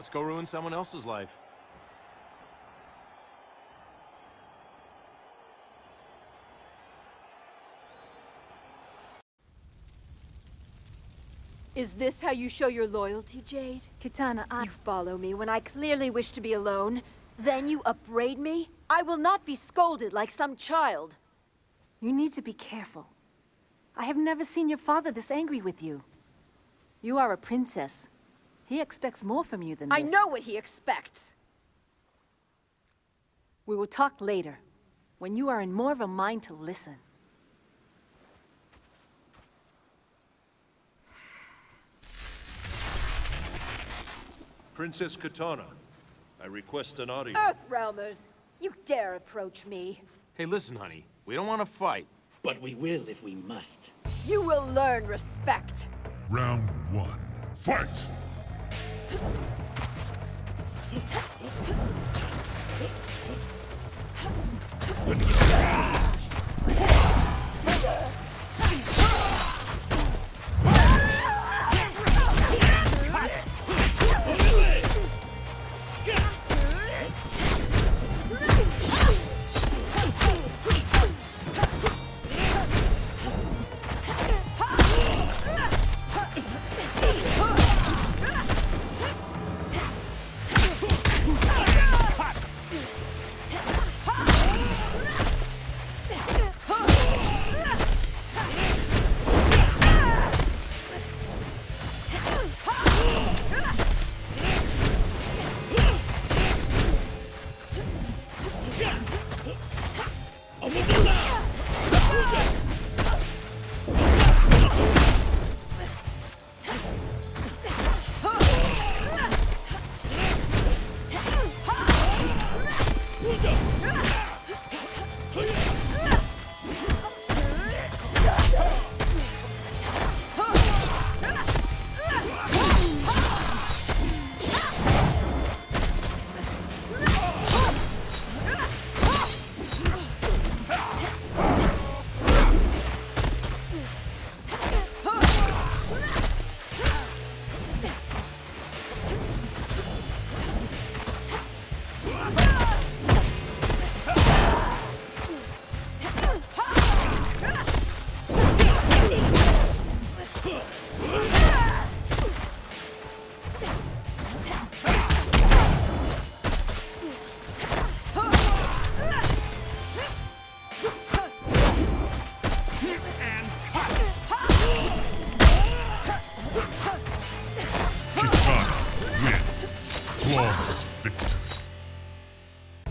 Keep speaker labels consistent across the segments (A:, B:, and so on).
A: Let's go ruin someone else's life.
B: Is this how you show your loyalty, Jade?
C: Kitana, I...
B: You follow me when I clearly wish to be alone. Then you upbraid me? I will not be scolded like some child.
C: You need to be careful. I have never seen your father this angry with you. You are a princess. He expects more from you than I this.
B: I know what he expects.
C: We will talk later, when you are in more of a mind to listen.
D: Princess Kitana, I request an audience.
B: Earthrealmers, you dare approach me.
A: Hey, listen, honey. We don't want to fight.
E: But we will if we must.
B: You will learn respect.
F: Round one. Fight! Kitana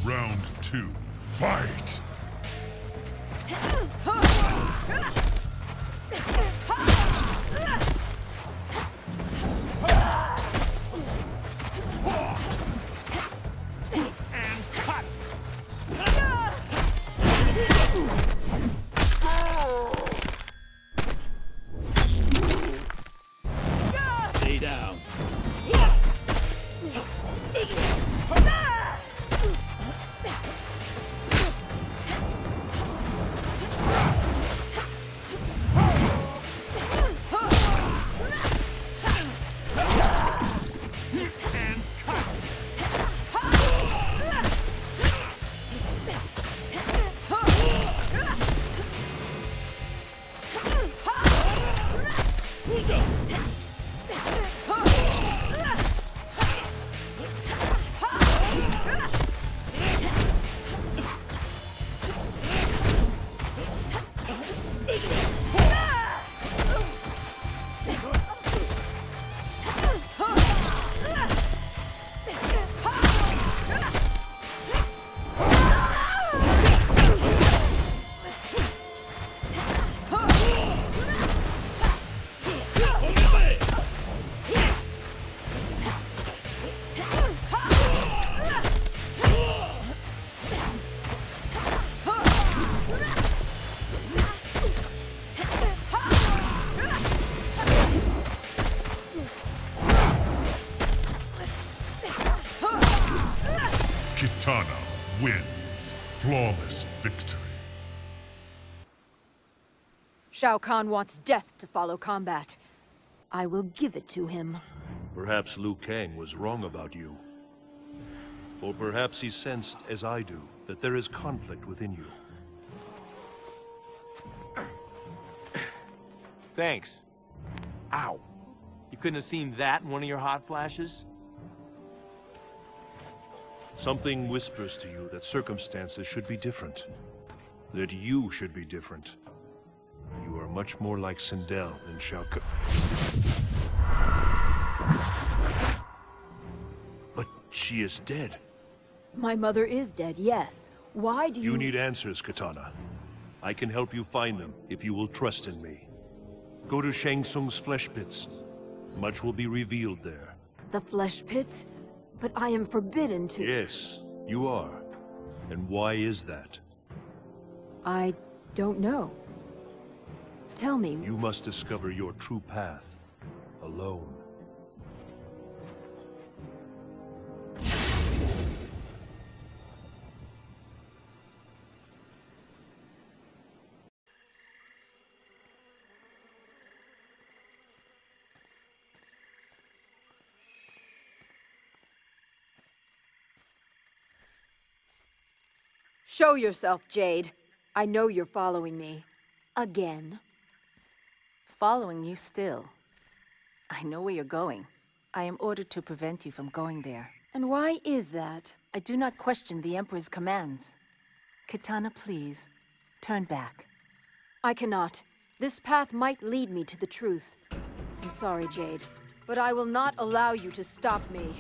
F: Round two. Fight!
B: Shao Kahn wants death to follow combat. I will give it to him.
D: Perhaps Liu Kang was wrong about you. Or perhaps he sensed, as I do, that there is conflict within you.
A: Thanks. Ow. You couldn't have seen that in one of your hot flashes?
D: Something whispers to you that circumstances should be different. That you should be different. Much more like Sindel than Shao Kahn. But she is dead.
B: My mother is dead, yes. Why do you...
D: You need answers, Kitana. I can help you find them if you will trust in me. Go to Shang Tsung's flesh pits. Much will be revealed there.
B: The flesh pits? But I am forbidden to...
D: Yes, you are. And why is that?
B: I don't know. Tell me,
D: You must discover your true path. Alone.
B: show yourself, Jade. I know you're following me. Again.
C: Following you still. I know where you're going. I am ordered to prevent you from going there.
B: And why is that?
C: I do not question the Emperor's commands. Kitana, please, turn back.
B: I cannot. This path might lead me to the truth. I'm sorry, Jade, but I will not allow you to stop me.